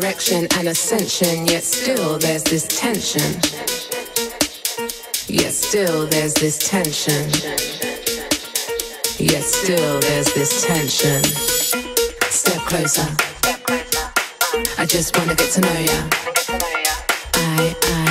direction and ascension, yet still there's this tension. Yet still there's this tension. Yet still there's this tension. Step closer. I just wanna get to know ya. I, I,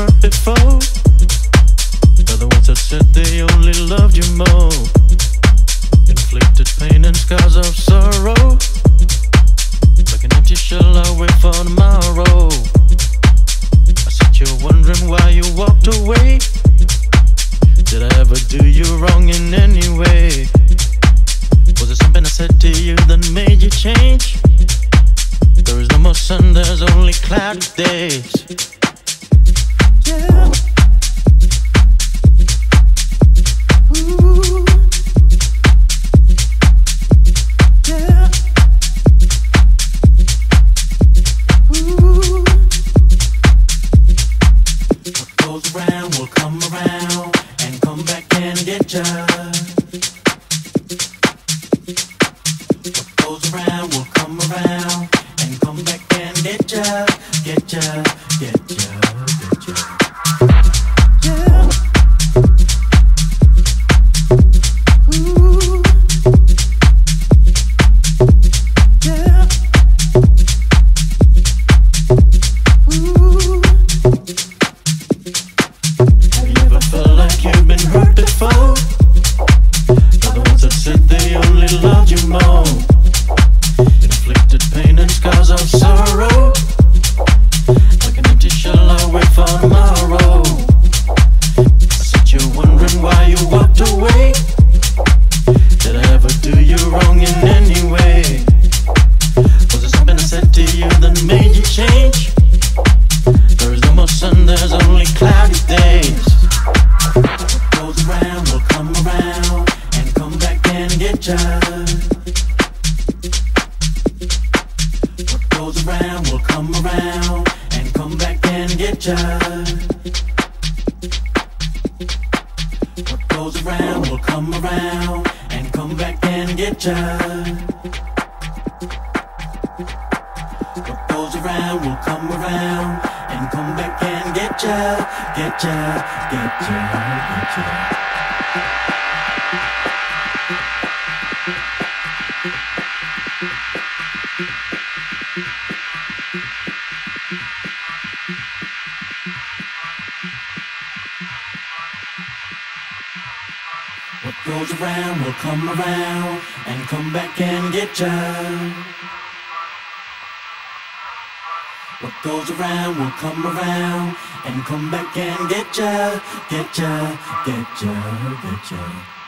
There's no more sun, there's only cloudy days. around and come back and get ya. What goes around will come around and come back and get ya, get ya, get ya, get ya. Get ya.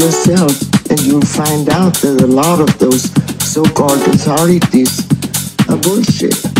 yourself and you'll find out that a lot of those so-called authorities are bullshit.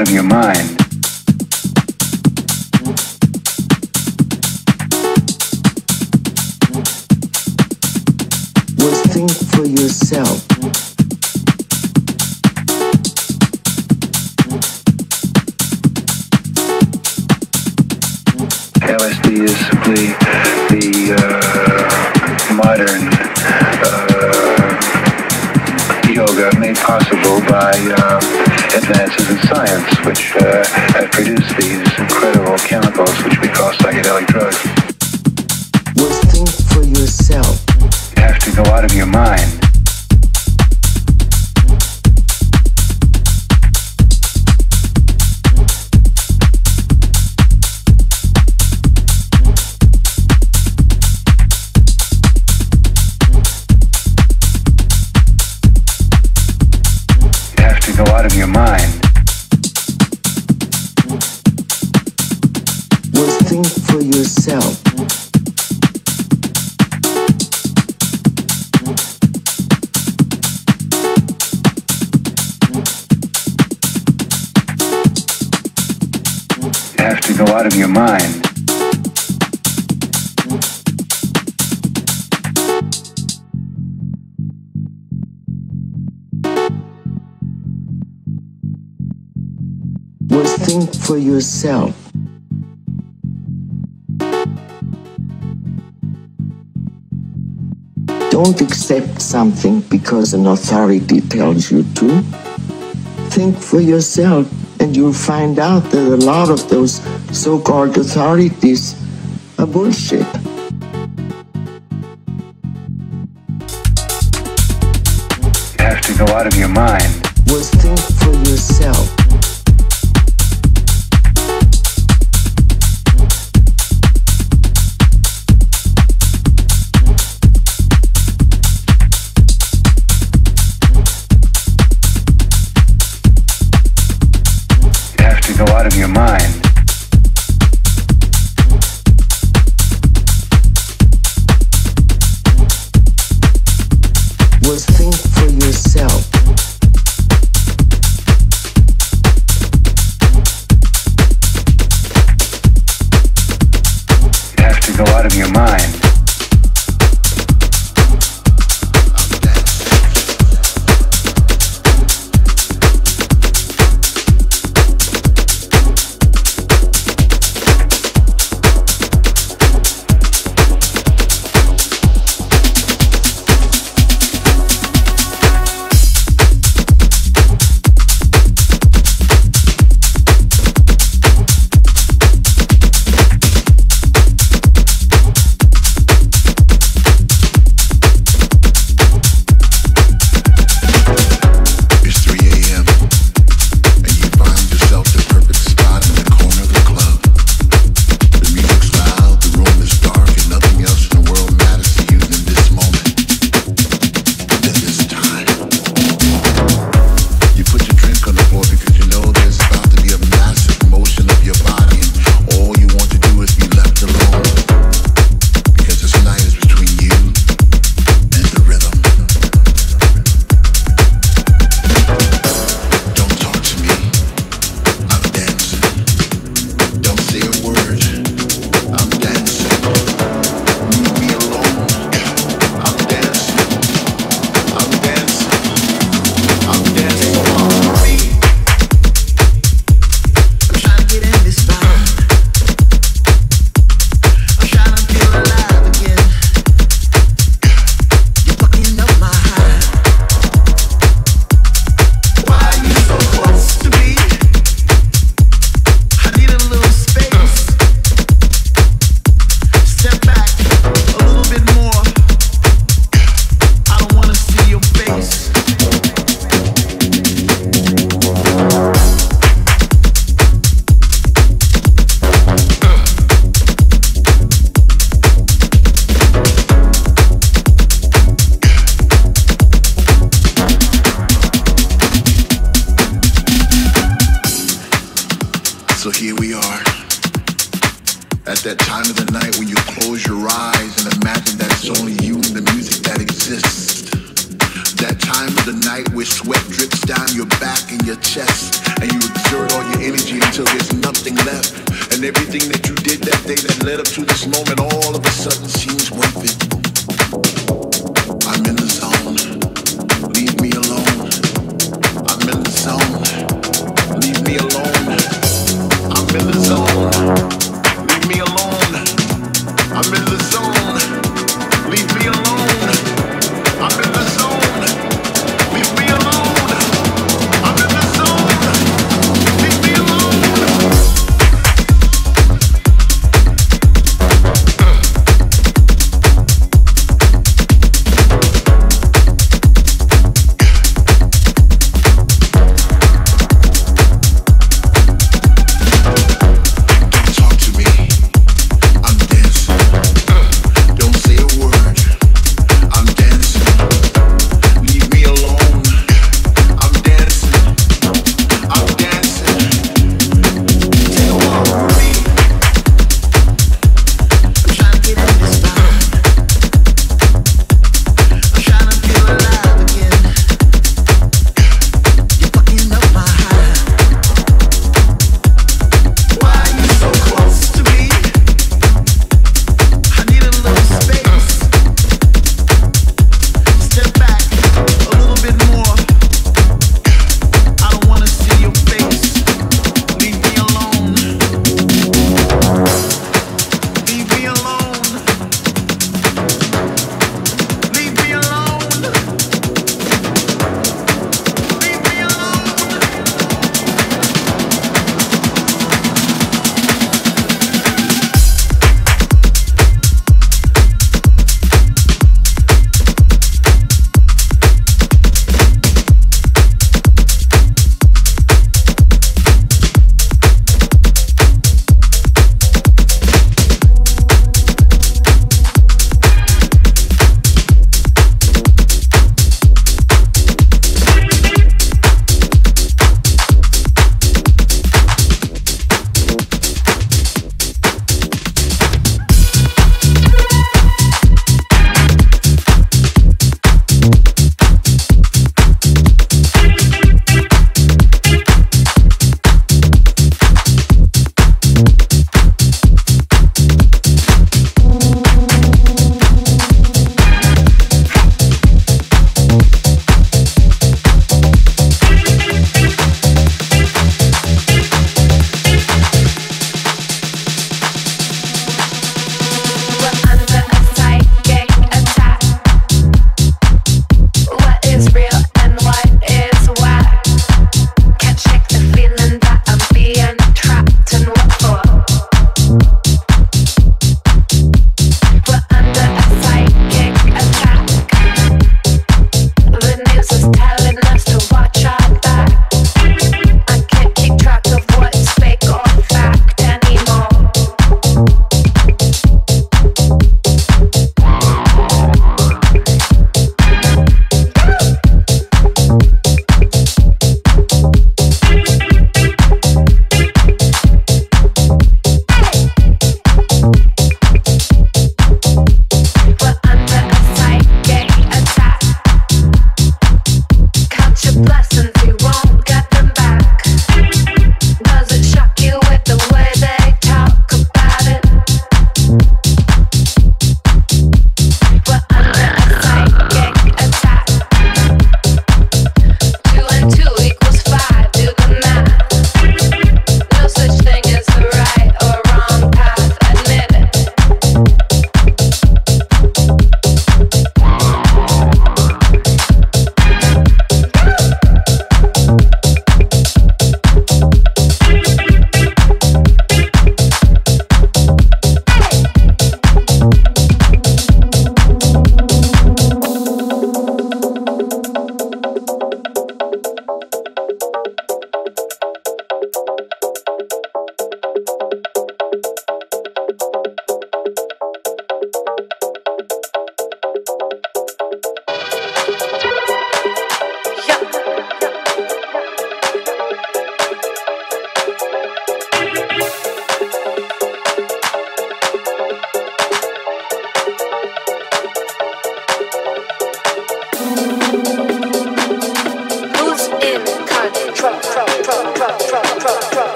out of your mind. Well, think for yourself. LSD is simply the uh, modern uh, yoga made possible by. Uh, advances in science which uh, have produced these incredible chemicals which we call psychedelic drugs. Well, think for yourself. You have to go out of your mind. something because an authority tells you to. Think for yourself and you'll find out that a lot of those so-called authorities are bullshit. You have to go out of your mind. Was think for yourself. in your mind.